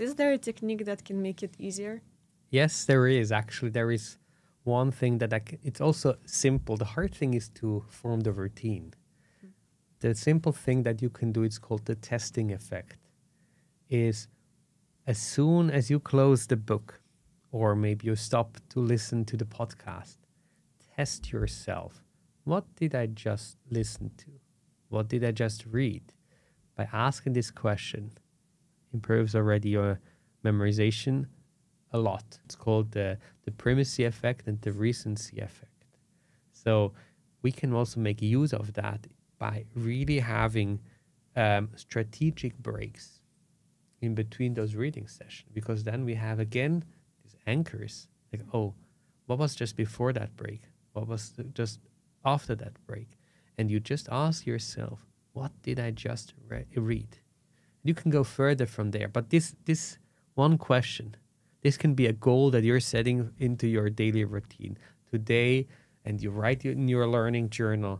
is there a technique that can make it easier? Yes, there is. Actually, there is one thing that I c- it's also simple. The hard thing is to form the routine. The simple thing that you can do, it's called the testing effect, is as soon as you close the book or maybe you stop to listen to the podcast, test yourself. What did I just listen to? What did I just read? By asking this question, improves already your memorization a lot. It's called the, the primacy effect and the recency effect. So we can also make use of that by really having um, strategic breaks in between those reading sessions, because then we have again these anchors like, oh, what was just before that break? What was just after that break? And you just ask yourself, what did I just re- read? You can go further from there, but this this one question, this can be a goal that you're setting into your daily routine today, and you write it in your learning journal.